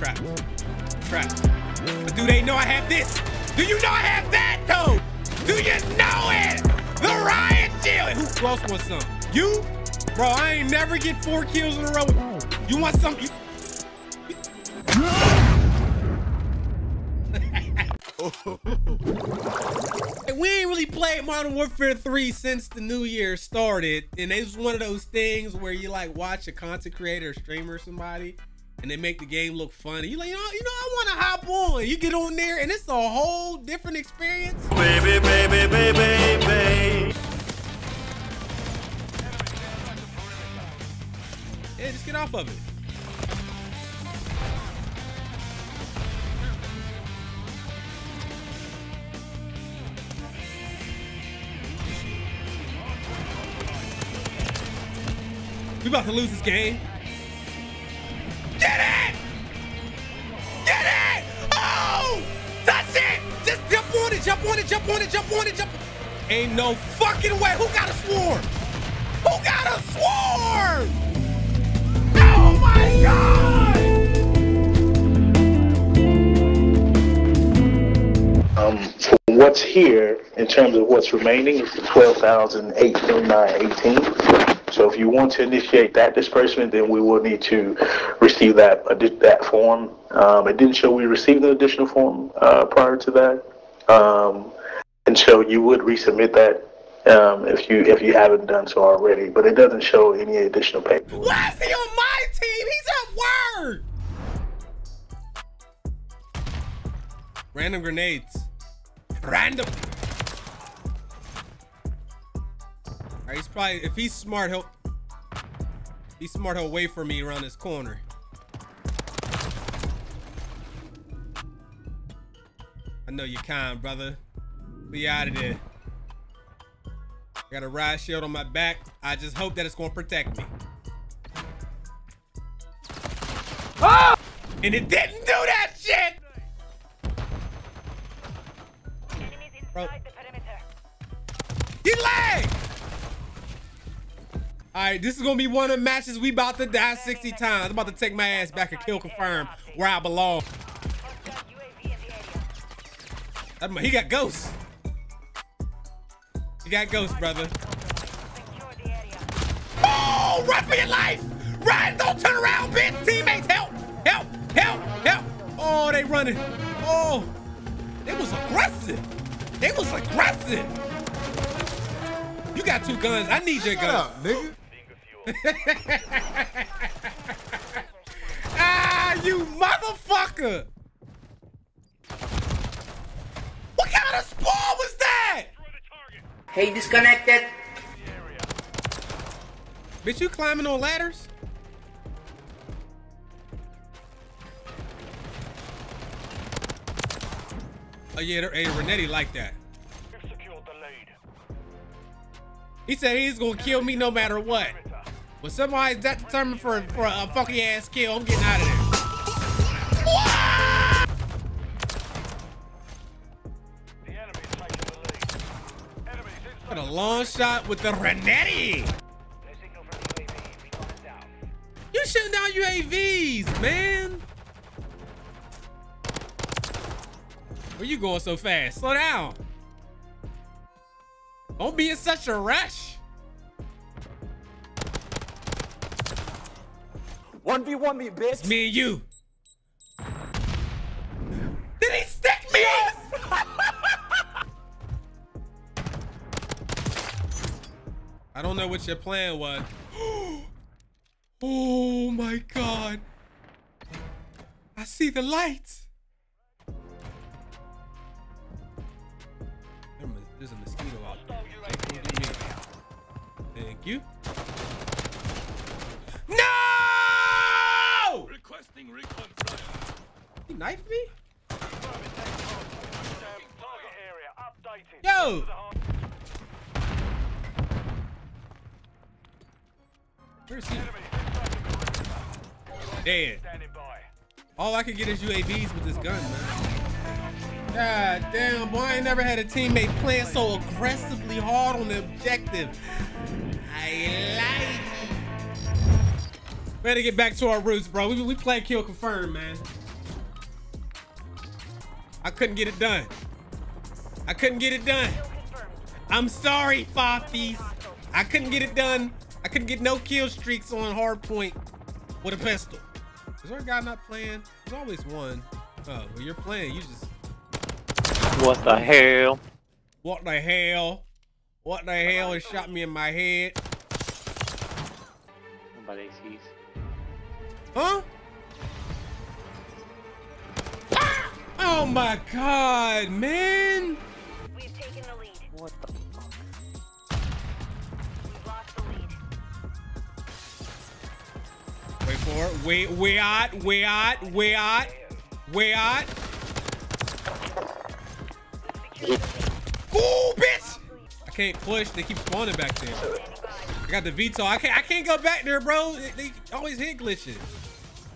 trap. Trap. But do they know I have this? Do you know I have that though? Do you know it? The riot shield. Who else wants some? You? Bro, I ain't never get four kills in a row. You want some? You... we ain't really played Modern Warfare 3 since the new year started. And it's one of those things where you like watch a content creator, streamer, somebody, and they make the game look funny. You like, you know, you know, I want to hop on. You get on there, and it's a whole different experience. Baby, baby, baby, baby. Yeah, just get off of it. We about to lose this game. Jump on it, jump on it, jump. Ain't no fucking way. Who got a swarm? Who got a swarm? Oh my god! Um, for what's here in terms of what's remaining is the 12,829.18. So if you want to initiate that disbursement, then we will need to receive that that form. Um, it didn't show we received an additional form uh, prior to that, um, and so you would resubmit that um, if you if you haven't done so already. But it doesn't show any additional paperwork. Why is he on my team? He's at work. Random grenades. Random. Right, he's probably if he's smart, he'll he's smart. He'll wait for me around this corner. I know you're kind, brother. Be out of there. I got a riot shield on my back. I just hope that it's gonna protect me. Oh! And it didn't do that shit! Bro. He lagged! Alright, this is gonna be one of the matches we about to die 60 times. I'm about to take my ass back and kill confirm where I belong. He got ghosts. He got ghosts, brother. Oh, run for your life! Run! Don't turn around, bitch! Teammates, help! Help! Help! Help! Oh, they running. Oh, they was aggressive. They was aggressive. You got two guns. I need your gun. up, nigga. ah, you motherfucker! What kind of that? Hey, disconnected. Bitch, you climbing on ladders? Oh yeah, hey, Renetti like that. He said he's gonna kill me no matter what. But somebody's that determined for, for a funky ass kill, I'm getting out of there. Long shot with the Renetti. You shooting down UAVs, man. Where you going so fast? Slow down. Don't be in such a rush. 1v1 me, bitch. It's me and you. Did he stick me? I don't know what your plan was. oh my god. I see the lights. There's a mosquito out there. Thank you. No! Requesting recon He knifed me? Yo! Where's he? Dead. All I can get is UAVs with this gun, man. God damn, boy, I ain't never had a teammate playing so aggressively hard on the objective. I like Better get back to our roots, bro. We, we play kill confirm, man. I couldn't get it done. I couldn't get it done. I'm sorry, Fafis. I couldn't get it done. I couldn't get no kill streaks on hard point with a pistol. Is there a guy not playing? There's always one. Oh, well, you're playing. You just. What the hell? What the hell? What the hell has shot me in my head? Nobody sees. Huh? Oh my god, man! It. Wait, wait out, wait out, wait out, wait out. Ooh, bitch! I can't push. They keep spawning back there. I got the veto. I can't. I can't go back there, bro. They, always hit glitches.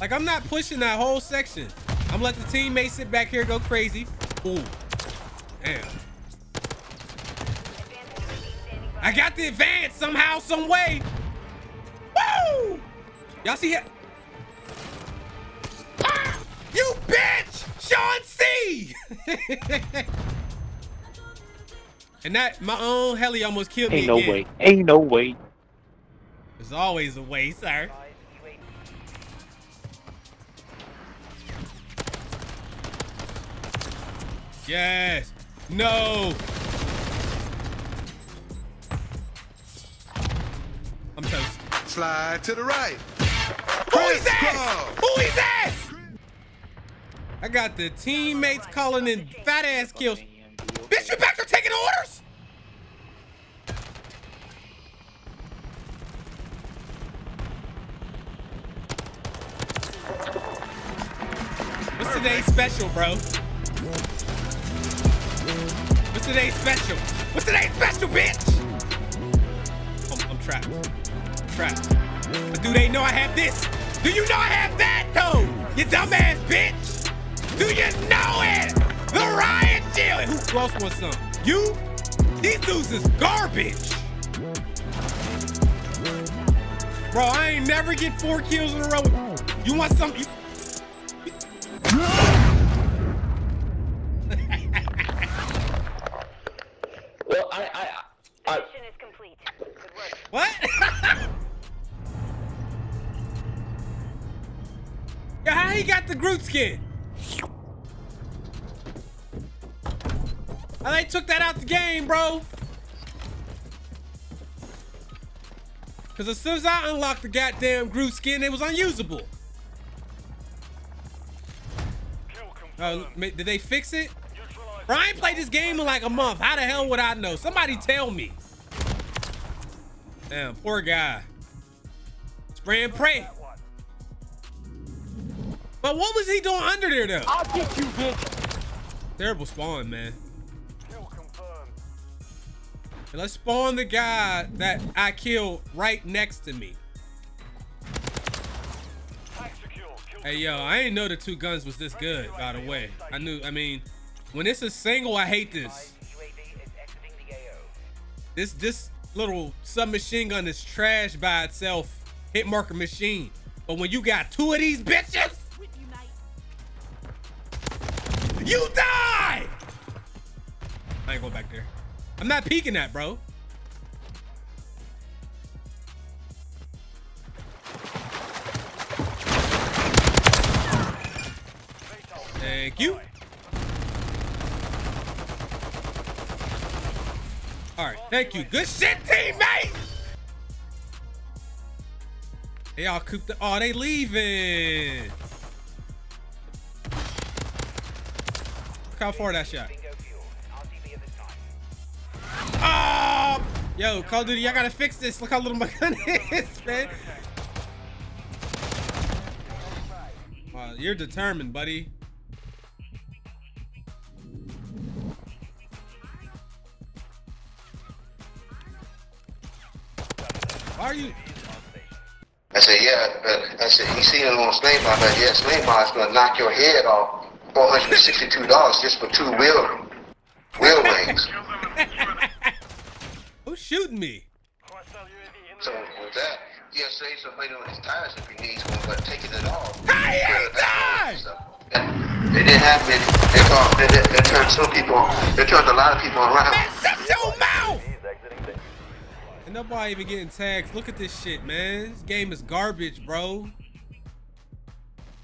Like I'm not pushing that whole section. I'm letting the teammates sit back here go crazy. Ooh, damn. I got the advance somehow, some way. Woo! Y'all see it? You bitch! Sean C! and that, my own heli almost killed Ain't me no again. way. Ain't no way. There's always a way, sir. Yes. No. I'm toast. Slide to the right. Who is that? Crisscross. Who is that? I got the teammates calling in fat ass kills. Bitch, you back there taking orders? What's today's special, bro? What's today's special? What's today's special, bitch? I'm, I'm trapped. I'm trapped. But do they know I have this? Do you know I have that, though? You dumbass bitch! Do you know it? The riot shield! Who else wants some? You? These dudes is garbage! Bro, I ain't never get four kills in a row. You want some? You... Well, I, I, I, Mission is complete. Good work. What? Yo, how he got the Groot skin? How they took that out the game, bro? Cause as soon as I unlocked the goddamn Groot skin, it was unusable. Oh, ma- did they fix it? Bro, I ain't played this game in like a month. How the hell would I know? Somebody tell me. Damn, poor guy. Spray and pray. But what was he doing under there though? I'll get you, bitch. Terrible spawn, man. And let's spawn the guy that I killed right next to me. Hey yo, I didn't know the two guns was this good, by the way. I knew, I mean, when it's a single, I hate this. This this little submachine gun is trash by itself. Hit marker machine. But when you got two of these bitches, you die! I ain't going back there. I'm not peeking that, bro. Thank you. All right, thank you. Good shit, teammate. They all cooped. The, oh, they leaving. Look how far that shot. Yo, Call of Duty, I gotta fix this. Look how little my gun is, man. You're determined, buddy. Why are you? I said, yeah. But I said, you seen it on Mart. I said, yeah, Slave Mart's gonna knock your head off. Four hundred and sixty-two dollars just for two wheel wheel rings. Shooting me? So with that, he'll save some money on his tires if he needs one, but taking it off. Hey, hey, die! Yeah. They didn't many. They called. They, they, they turned some people. They turned a lot of people around. Man, shut your mouth! And nobody even getting tags. Look at this shit, man. This game is garbage, bro.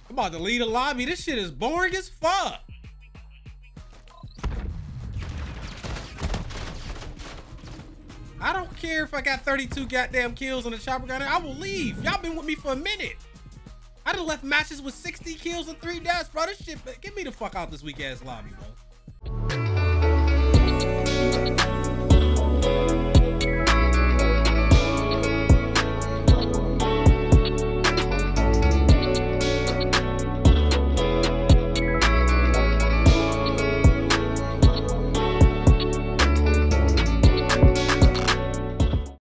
I'm about to leave the lobby. This shit is boring as fuck. I don't care if I got 32 goddamn kills on the chopper gunner. I will leave. Y'all been with me for a minute. I done left matches with 60 kills and three deaths, bro. This shit, get me the fuck out this weak ass lobby, bro.